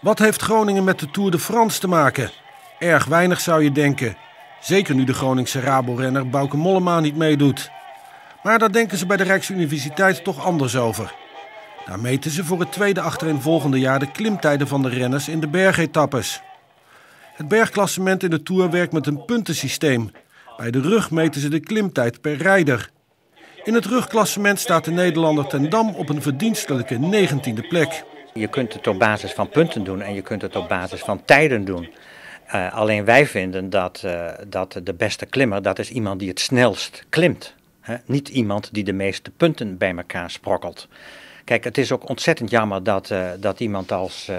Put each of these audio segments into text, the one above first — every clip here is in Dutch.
Wat heeft Groningen met de Tour de France te maken? Erg weinig zou je denken. Zeker nu de Groningse Rabo-renner Bouke Mollema niet meedoet. Maar daar denken ze bij de Rijksuniversiteit toch anders over. Daar meten ze voor het tweede achtereenvolgende jaar de klimtijden van de renners in de bergetappes. Het bergklassement in de Tour werkt met een puntensysteem. Bij de rug meten ze de klimtijd per rijder. In het rugklassement staat de Nederlander ten Dam op een verdienstelijke 19e plek. Je kunt het op basis van punten doen en je kunt het op basis van tijden doen. Uh, alleen wij vinden dat, uh, dat de beste klimmer, dat is iemand die het snelst klimt. Hè? Niet iemand die de meeste punten bij elkaar sprokkelt. Kijk, het is ook ontzettend jammer dat, uh, dat iemand als,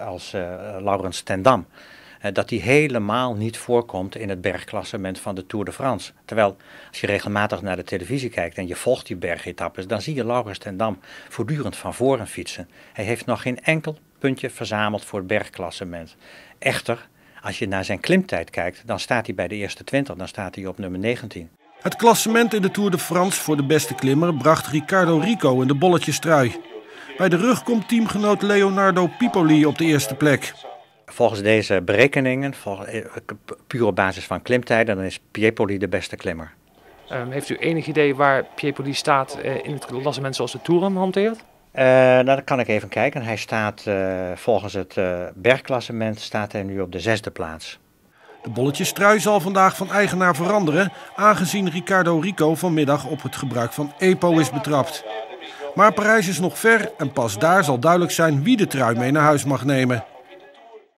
als Laurens ten Dam eh, dat die helemaal niet voorkomt in het bergklassement van de Tour de France. Terwijl als je regelmatig naar de televisie kijkt en je volgt die bergetappes, dan zie je Laurens ten Dam voortdurend van voren fietsen. Hij heeft nog geen enkel puntje verzameld voor het bergklassement. Echter, als je naar zijn klimtijd kijkt, dan staat hij bij de eerste 20, dan staat hij op nummer 19. Het klassement in de Tour de France voor de beste klimmer bracht Ricardo Rico in de bolletjestrui. Bij de rug komt teamgenoot Leonardo Pipoli op de eerste plek. Volgens deze berekeningen, volgens, eh, puur op basis van klimtijden, dan is Piepoli de beste klimmer. Um, heeft u enig idee waar Piepoli staat uh, in het klassement zoals de Tour hem hanteert? Uh, nou, dat kan ik even kijken. Hij staat uh, volgens het bergklassement staat hij nu op de zesde plaats. De bolletjestrui zal vandaag van eigenaar veranderen, aangezien Ricardo Rico vanmiddag op het gebruik van EPO is betrapt. Maar Parijs is nog ver en pas daar zal duidelijk zijn wie de trui mee naar huis mag nemen.